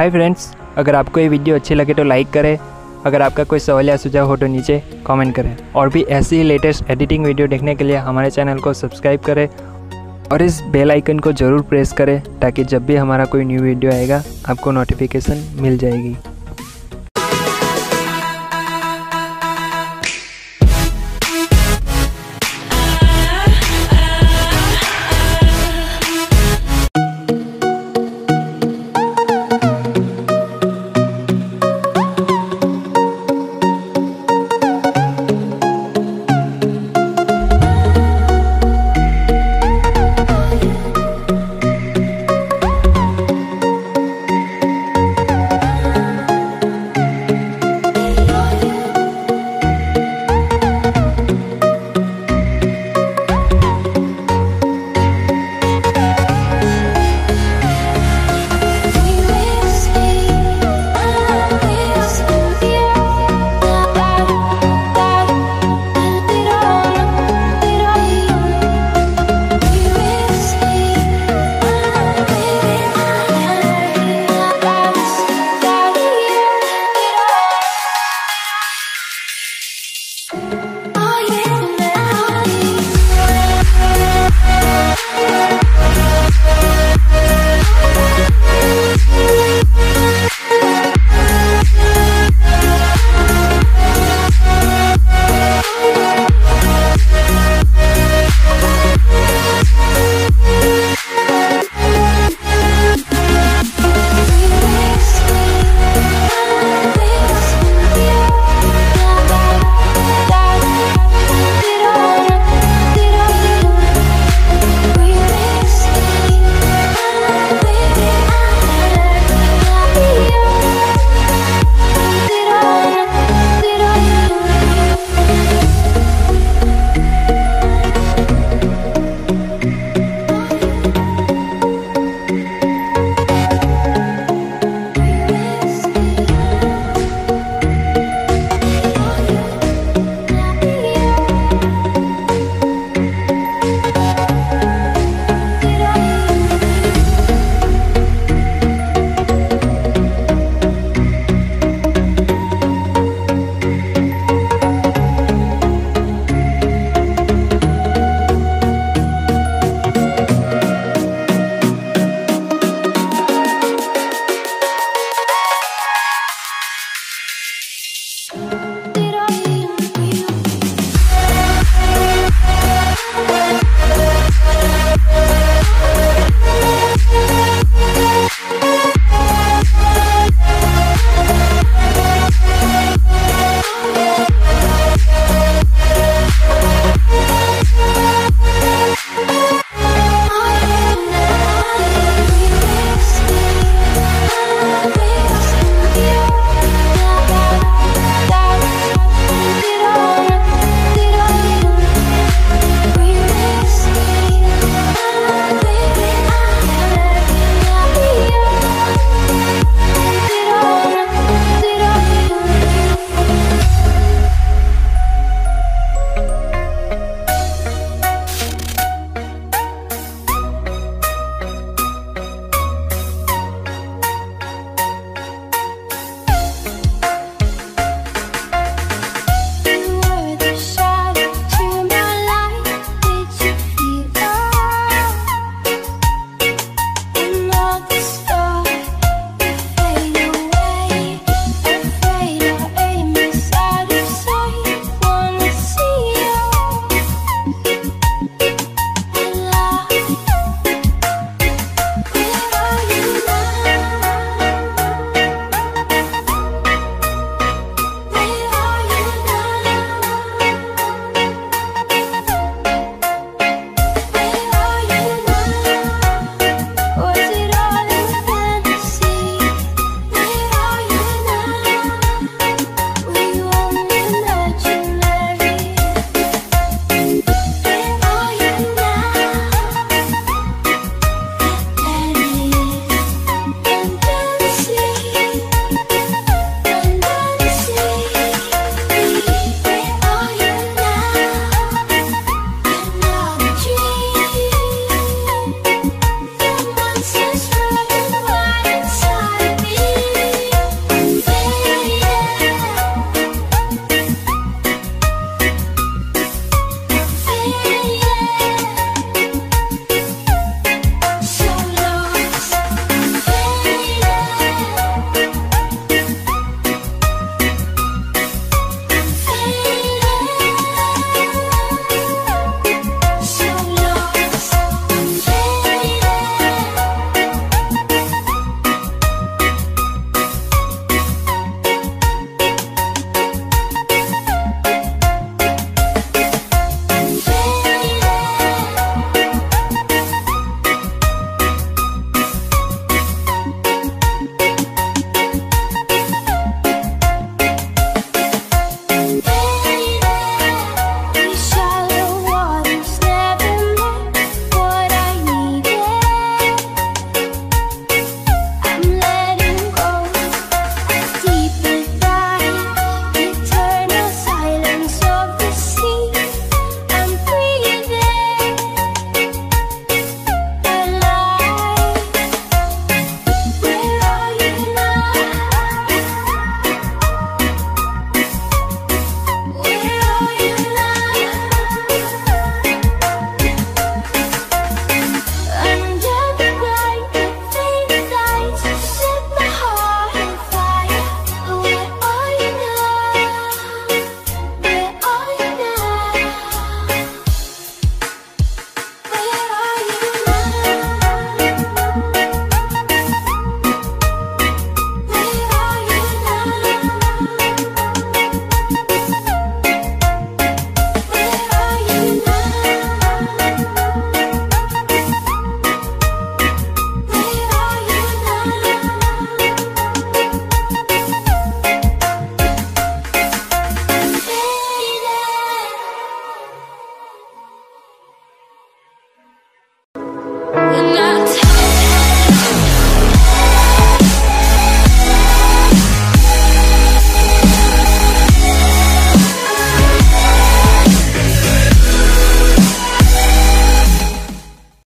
Hi friends अगर आपको ये वीडियो अच्छी लगे तो लाइक करें। अगर आपका कोई सवाल या सुझाव हो तो नीचे कमेंट करें। और भी ऐसी ही लेटेस्ट एडिटिंग वीडियो देखने के लिए हमारे चैनल को सब्सक्राइब करें और इस बेल आइकन को ज़रूर प्रेस करें ताकि जब भी हमारा कोई न्यू वीडियो आएगा, आपको नोटिफिकेशन मिल जाएगी।